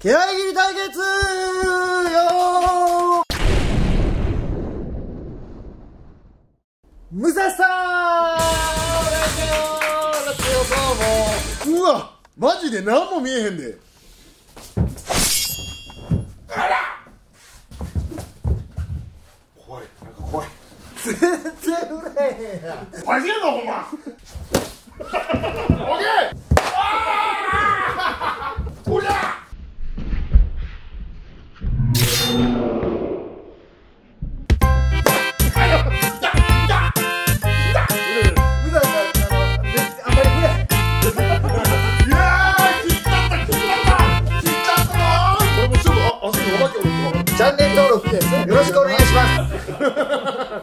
気合切り対決!よ武蔵さんうわ!マジで何も見えへんで!あら怖い。なんか怖い。全然売れへんやん。マジやぞほんまチャンネル登録よろしくお願いします。